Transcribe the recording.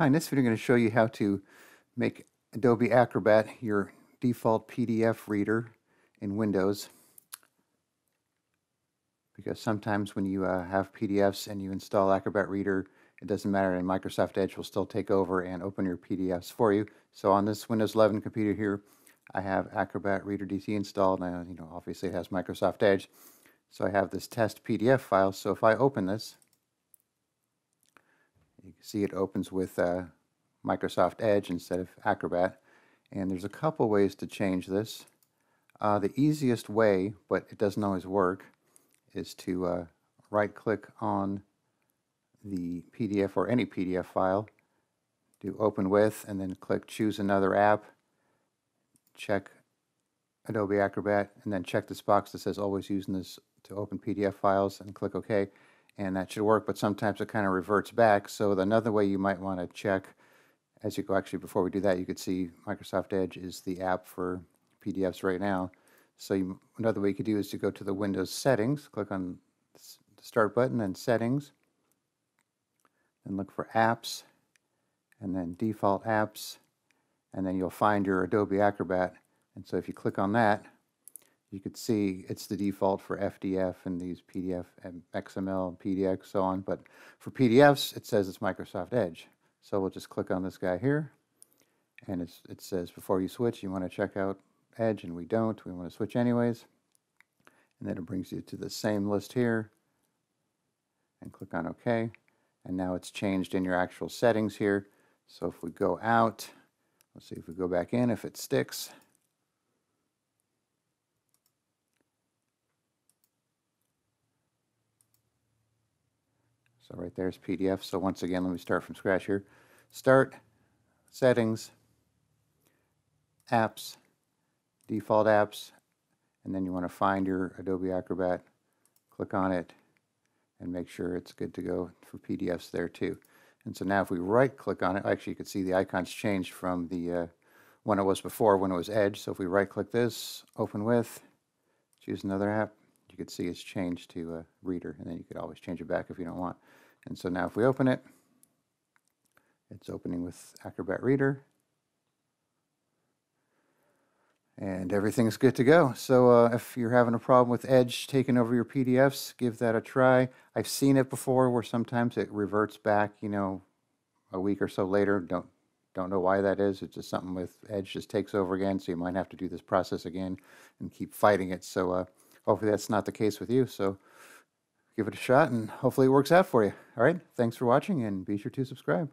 Hi, in this video I'm going to show you how to make Adobe Acrobat your default PDF reader in Windows. Because sometimes when you uh, have PDFs and you install Acrobat Reader, it doesn't matter and Microsoft Edge will still take over and open your PDFs for you. So on this Windows 11 computer here, I have Acrobat Reader DC installed and you know obviously it has Microsoft Edge. So I have this test PDF file. So if I open this, you can see it opens with uh, Microsoft Edge instead of Acrobat. And there's a couple ways to change this. Uh, the easiest way, but it doesn't always work, is to uh, right click on the PDF or any PDF file, do open with, and then click choose another app, check Adobe Acrobat, and then check this box that says always using this to open PDF files and click OK and that should work, but sometimes it kind of reverts back. So another way you might want to check as you go, actually, before we do that, you could see Microsoft Edge is the app for PDFs right now. So you, another way you could do is to go to the Windows settings, click on the start button and settings, and look for apps, and then default apps, and then you'll find your Adobe Acrobat. And so if you click on that, you could see it's the default for FDF and these PDF and XML and PDX so on. But for PDFs, it says it's Microsoft Edge. So we'll just click on this guy here. And it says before you switch, you want to check out Edge, and we don't. We want to switch anyways. And then it brings you to the same list here. And click on OK. And now it's changed in your actual settings here. So if we go out, let's see if we go back in, if it sticks. So right there's PDF. So once again, let me start from scratch here. Start, settings, apps, default apps, and then you want to find your Adobe Acrobat, click on it, and make sure it's good to go for PDFs there too. And so now if we right click on it, actually you can see the icons changed from the uh, one it was before when it was Edge. So if we right click this, open with, choose another app, you can see it's changed to a Reader, and then you could always change it back if you don't want. And so now if we open it, it's opening with Acrobat Reader. And everything's good to go. So uh, if you're having a problem with Edge taking over your PDFs, give that a try. I've seen it before where sometimes it reverts back, you know, a week or so later. Don't don't know why that is. It's just something with Edge just takes over again, so you might have to do this process again and keep fighting it. So uh, hopefully that's not the case with you. So give it a shot and hopefully it works out for you. All right. Thanks for watching and be sure to subscribe.